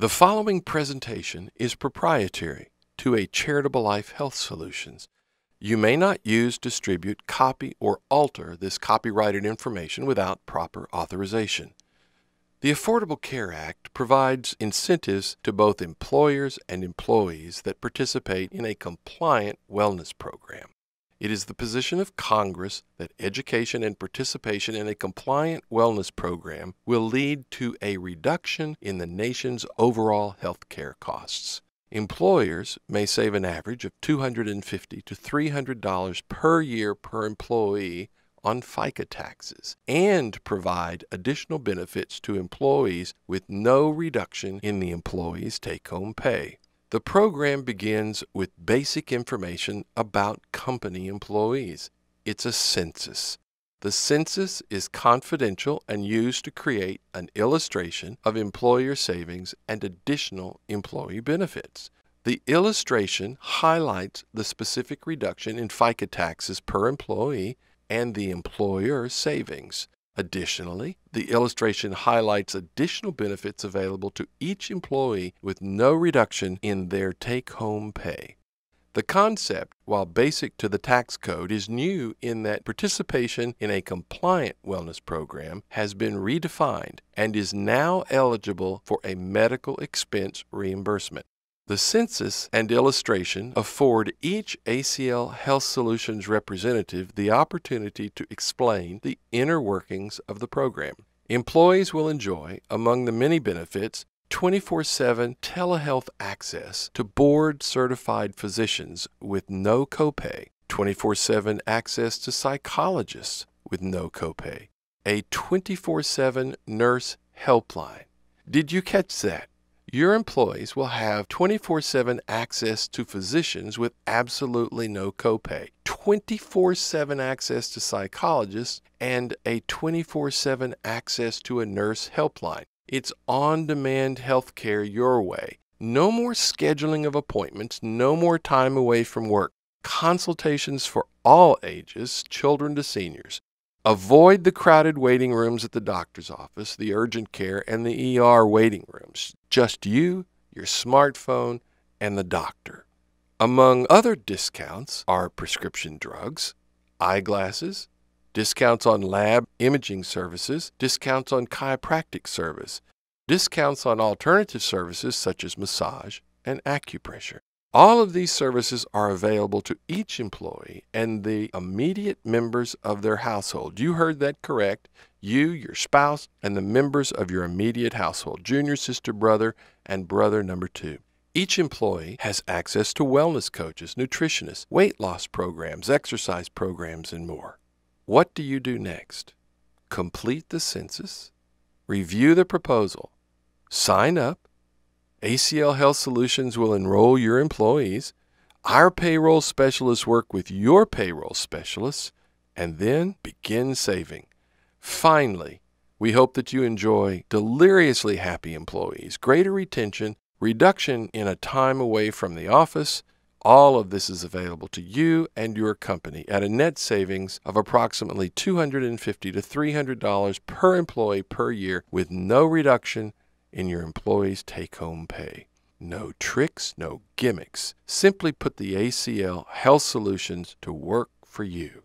The following presentation is proprietary to a Charitable Life Health Solutions. You may not use, distribute, copy, or alter this copyrighted information without proper authorization. The Affordable Care Act provides incentives to both employers and employees that participate in a compliant wellness program. It is the position of Congress that education and participation in a compliant wellness program will lead to a reduction in the nation's overall health care costs. Employers may save an average of $250 to $300 per year per employee on FICA taxes and provide additional benefits to employees with no reduction in the employee's take home pay. The program begins with basic information about company employees. It's a census. The census is confidential and used to create an illustration of employer savings and additional employee benefits. The illustration highlights the specific reduction in FICA taxes per employee and the employer savings. Additionally, the illustration highlights additional benefits available to each employee with no reduction in their take home pay. The concept, while basic to the tax code, is new in that participation in a compliant wellness program has been redefined and is now eligible for a medical expense reimbursement. The census and illustration afford each ACL Health Solutions representative the opportunity to explain the inner workings of the program. Employees will enjoy, among the many benefits, 24 7 telehealth access to board certified physicians with no copay, 24 7 access to psychologists with no copay, a 24 7 nurse helpline. Did you catch that? Your employees will have 24 7 access to physicians with absolutely no copay, 24 7 access to psychologists, and a 24 7 access to a nurse helpline. It's on demand health care your way. No more scheduling of appointments, no more time away from work. Consultations for all ages, children to seniors. Avoid the crowded waiting rooms at the doctor's office, the urgent care, and the ER waiting Just you, your smartphone, and the doctor. Among other discounts are prescription drugs, eyeglasses, discounts on lab imaging services, discounts on chiropractic service, discounts on alternative services such as massage and acupressure. All of these services are available to each employee and the immediate members of their household. You heard that correct. You, your spouse, and the members of your immediate household junior sister, brother, and brother number two. Each employee has access to wellness coaches, nutritionists, weight loss programs, exercise programs, and more. What do you do next? Complete the census, review the proposal, sign up, ACL Health Solutions will enroll your employees. Our payroll specialists work with your payroll specialists and then begin saving. Finally, we hope that you enjoy deliriously happy employees, greater retention, reduction in a time away from the office. All of this is available to you and your company at a net savings of approximately $250 to $300 per employee per year with no reduction in your employees' take home pay. No tricks, no gimmicks. Simply put the ACL Health Solutions to work for you.